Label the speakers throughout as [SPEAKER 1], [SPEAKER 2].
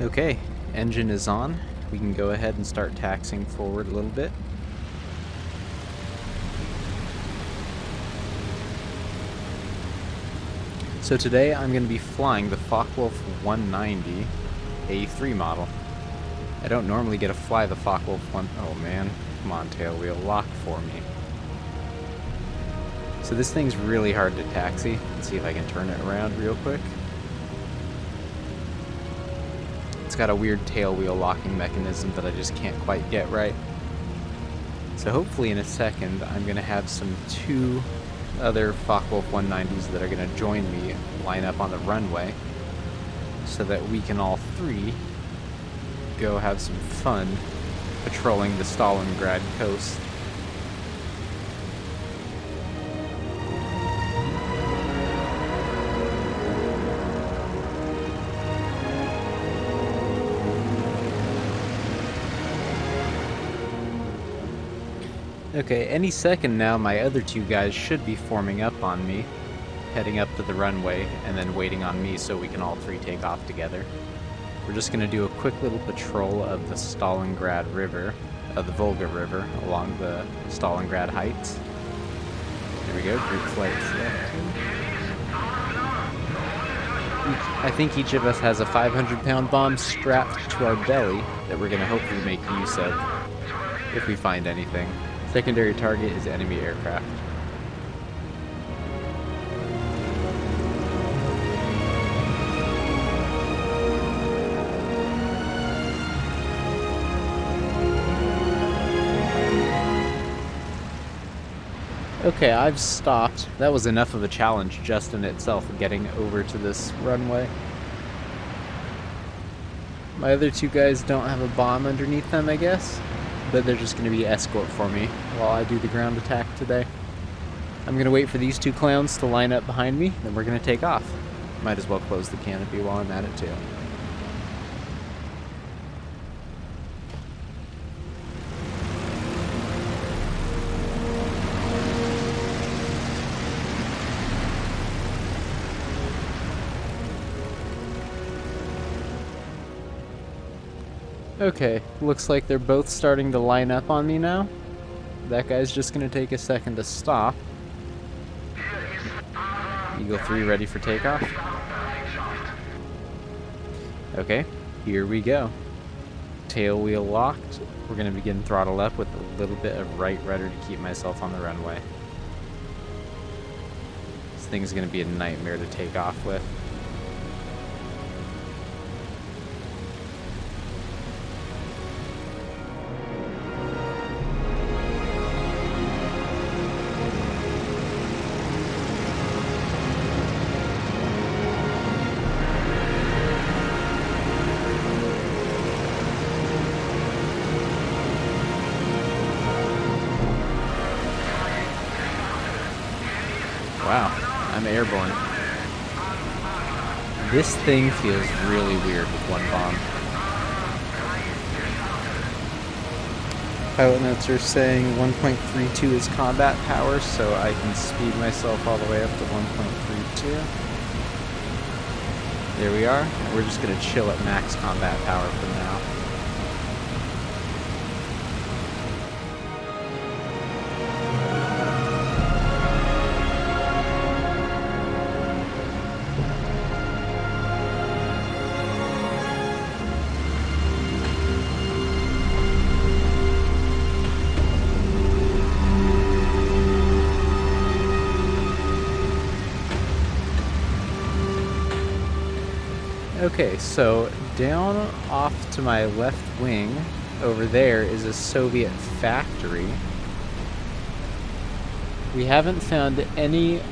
[SPEAKER 1] Okay, engine is on. We can go ahead and start taxing forward a little bit. So today I'm going to be flying the Focke-Wulf 190 A3 model. I don't normally get to fly the Focke-Wulf 1... Oh man, come on tail wheel, lock for me. So this thing's really hard to taxi. Let's see if I can turn it around real quick. Got a weird tail wheel locking mechanism that I just can't quite get right. So hopefully in a second I'm going to have some two other Focke-Wulf 190s that are going to join me line up on the runway so that we can all three go have some fun patrolling the Stalingrad coast. Okay, any second now my other two guys should be forming up on me, heading up to the runway, and then waiting on me so we can all three take off together. We're just going to do a quick little patrol of the Stalingrad River, of the Volga River, along the Stalingrad Heights. There we go, group flight. I think each of us has a 500 pound bomb strapped to our belly that we're going to hopefully make use of if we find anything. Secondary target is enemy aircraft. Okay, I've stopped. That was enough of a challenge just in itself, getting over to this runway. My other two guys don't have a bomb underneath them, I guess but they're just going to be escort for me while I do the ground attack today. I'm going to wait for these two clowns to line up behind me, then we're going to take off. Might as well close the canopy while I'm at it too. Okay, looks like they're both starting to line up on me now. That guy's just gonna take a second to stop. Eagle 3 ready for takeoff. Okay, here we go. Tail wheel locked. We're gonna begin throttle up with a little bit of right rudder to keep myself on the runway. This thing's gonna be a nightmare to take off with. Airborne. This thing feels really weird with one bomb. Pilot notes are saying 1.32 is combat power, so I can speed myself all the way up to 1.32. There we are. We're just going to chill at max combat power for now. Okay, so down off to my left wing over there is a Soviet factory. We haven't found any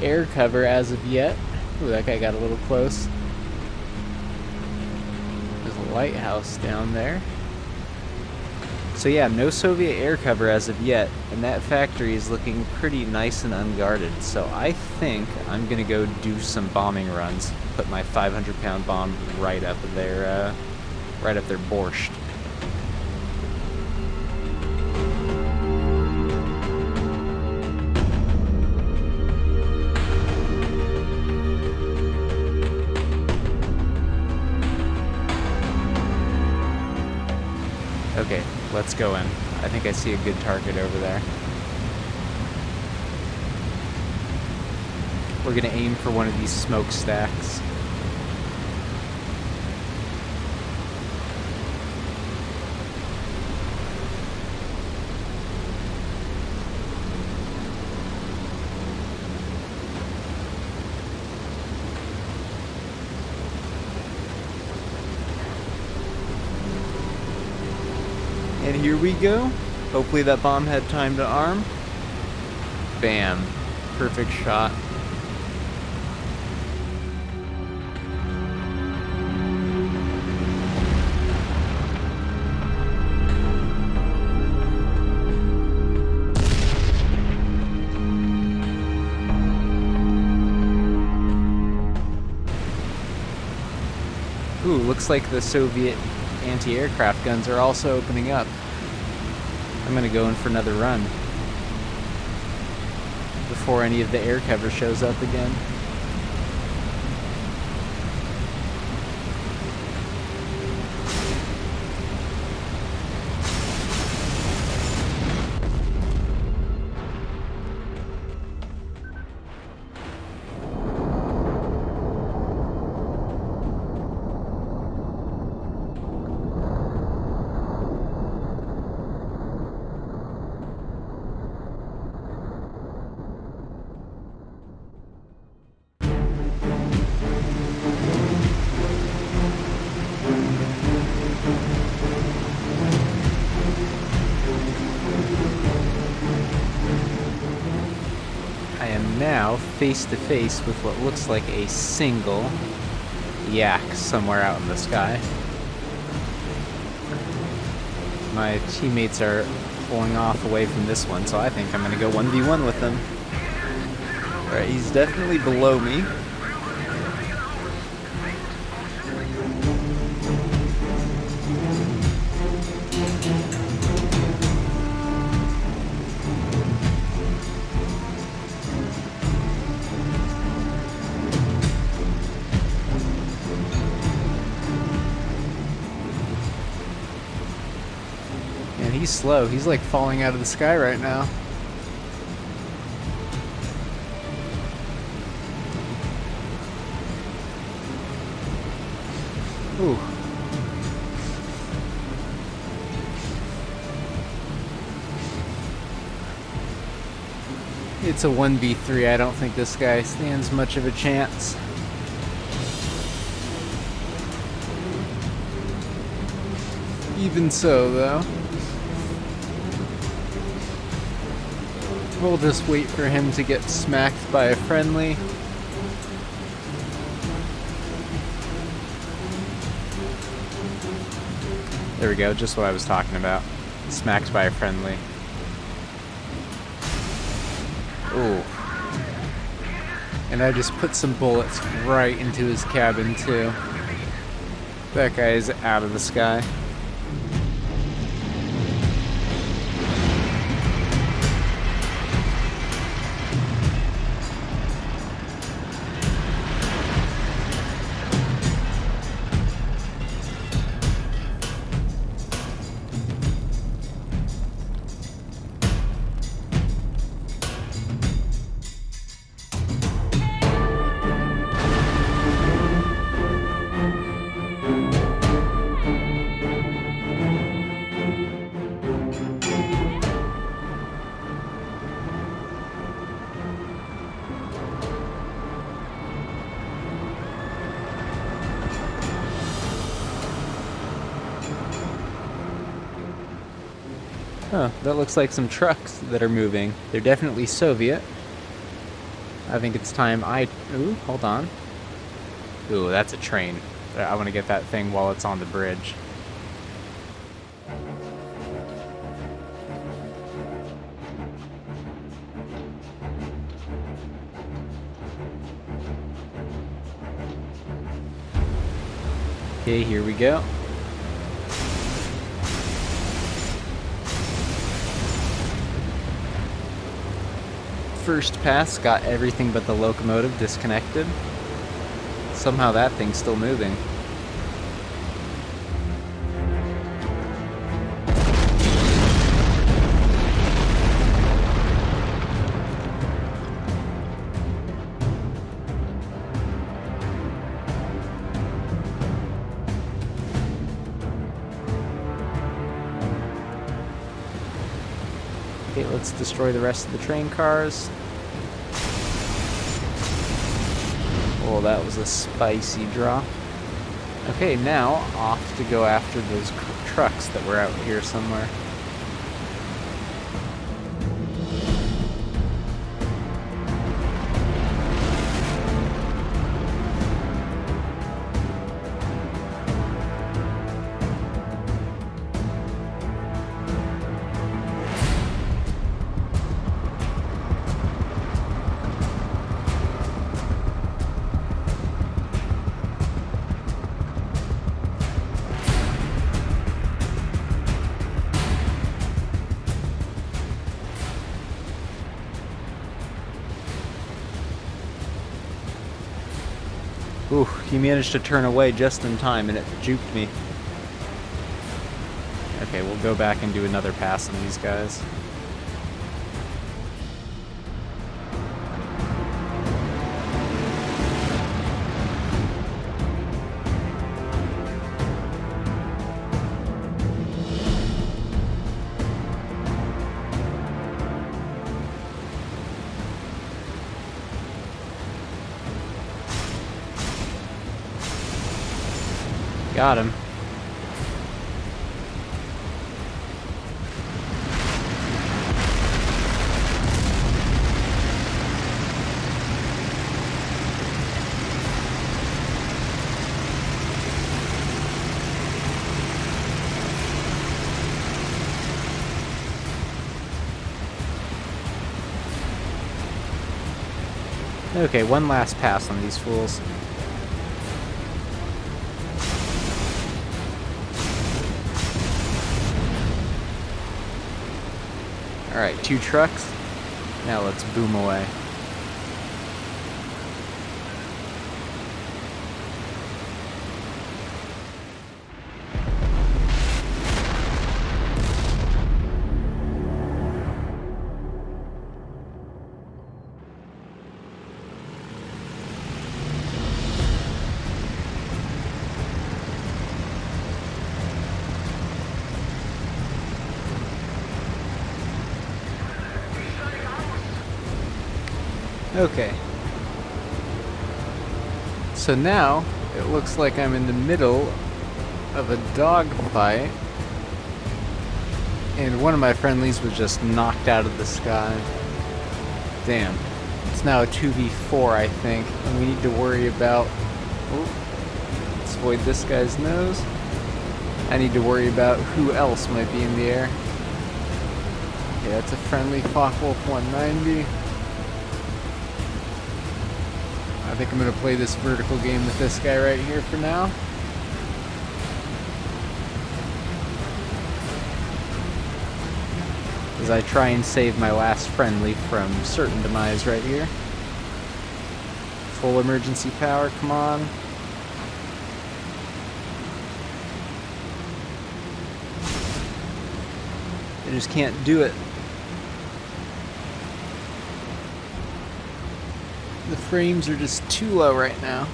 [SPEAKER 1] air cover as of yet. Ooh, that guy got a little close. There's a lighthouse down there. So yeah, no Soviet air cover as of yet, and that factory is looking pretty nice and unguarded. So I think I'm gonna go do some bombing runs. Put my 500 pound bomb right up their, uh, right up their borscht. Okay, let's go in. I think I see a good target over there. We're gonna aim for one of these smokestacks. And here we go. Hopefully that bomb had time to arm. Bam. Perfect shot. Ooh, looks like the Soviet anti-aircraft guns are also opening up. I'm gonna go in for another run before any of the air cover shows up again. Face to face with what looks like a single yak somewhere out in the sky. My teammates are pulling off away from this one, so I think I'm gonna go 1v1 with them. Alright, he's definitely below me. Slow. He's like falling out of the sky right now. Ooh. It's a 1v3. I don't think this guy stands much of a chance. Even so, though. We'll just wait for him to get smacked by a friendly. There we go, just what I was talking about. Smacked by a friendly. Ooh. And I just put some bullets right into his cabin, too. That guy is out of the sky. That looks like some trucks that are moving. They're definitely Soviet. I think it's time I... Ooh, hold on. Ooh, that's a train. I want to get that thing while it's on the bridge. Okay, here we go. First pass got everything but the locomotive disconnected. Somehow that thing's still moving. Let's destroy the rest of the train cars. Oh, that was a spicy drop. Okay, now off to go after those trucks that were out here somewhere. He managed to turn away just in time and it juked me. Okay, we'll go back and do another pass on these guys. Got him. Okay, one last pass on these fools. Alright, two trucks. Now let's boom away. Okay. So now, it looks like I'm in the middle of a dogfight. And one of my friendlies was just knocked out of the sky. Damn. It's now a 2v4, I think. And we need to worry about... let's avoid this guy's nose. I need to worry about who else might be in the air. Okay, that's a friendly Focke-Wulf 190. Think I'm going to play this vertical game with this guy right here for now. As I try and save my last friendly from certain demise right here. Full emergency power, come on. I just can't do it. The frames are just too low right now.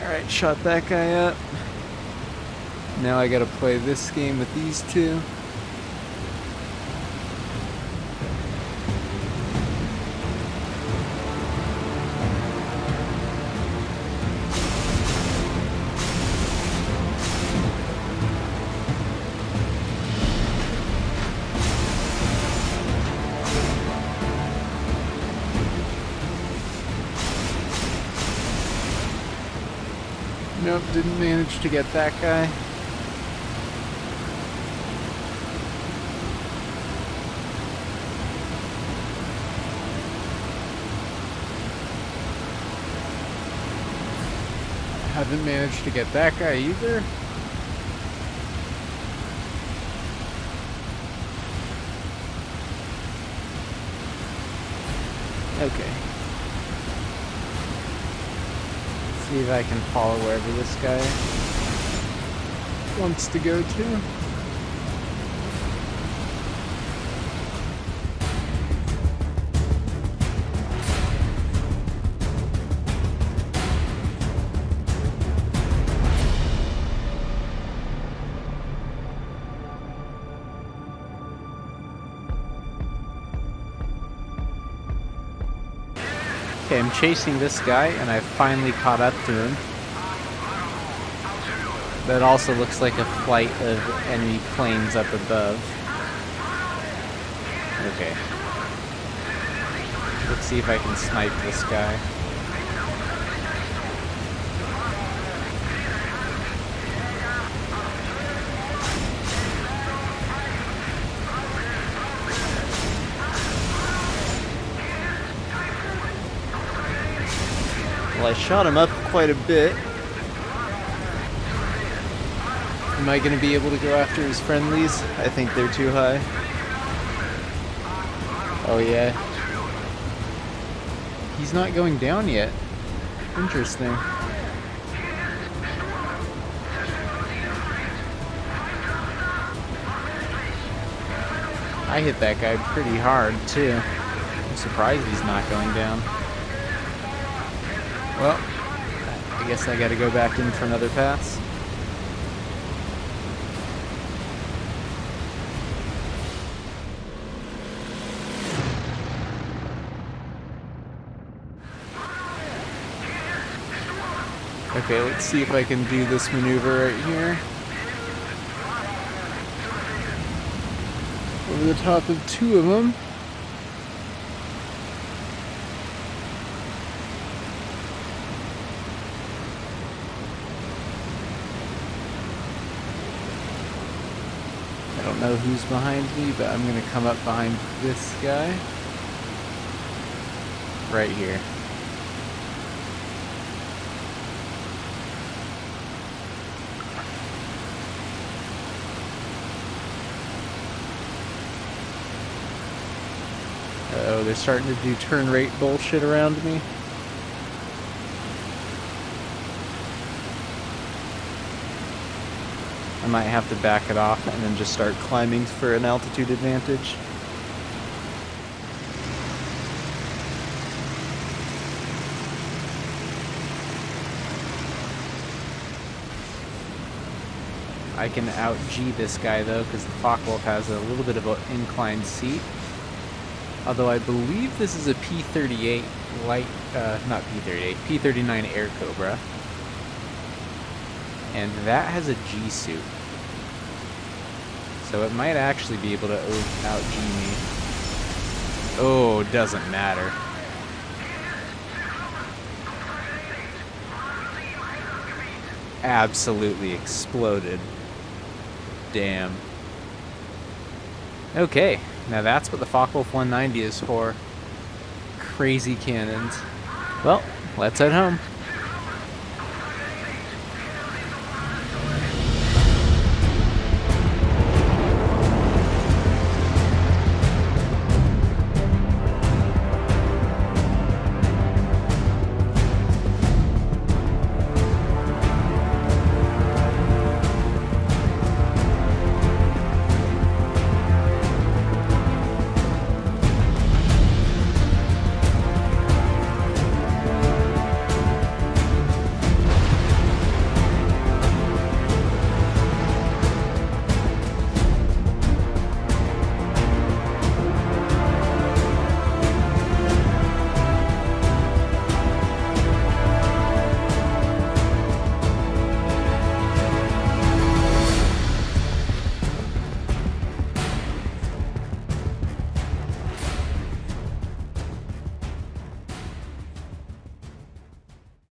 [SPEAKER 1] Alright, shot that guy up. Now I gotta play this game with these two. Nope, didn't manage to get that guy. Haven't managed to get that guy either. Okay. See if I can follow wherever this guy wants to go to. I'm chasing this guy, and I finally caught up to him. That also looks like a flight of enemy planes up above. Okay. Let's see if I can snipe this guy.
[SPEAKER 2] I shot him up quite a bit.
[SPEAKER 1] Am I going to be able to go after his friendlies?
[SPEAKER 2] I think they're too high.
[SPEAKER 1] Oh, yeah. He's not going down yet. Interesting. I hit that guy pretty hard, too. I'm surprised he's not going down. Well, I guess I gotta go back in for another pass. Okay, let's see if I can do this maneuver right here. Over the top of two of them. Don't know who's behind me, but I'm gonna come up behind this guy. Right here. Uh oh, they're starting to do turn rate bullshit around me. I might have to back it off and then just start climbing for an altitude advantage. I can out G this guy though, because the Focke-Wulf has a little bit of an inclined seat. Although I believe this is a P-38 light, uh, not P-38, P-39 Air Cobra. And that has a G-suit. So it might actually be able to out G me. Oh, doesn't matter. Absolutely exploded. Damn. Okay, now that's what the Focke-Wulf 190 is for. Crazy cannons. Well, let's head home.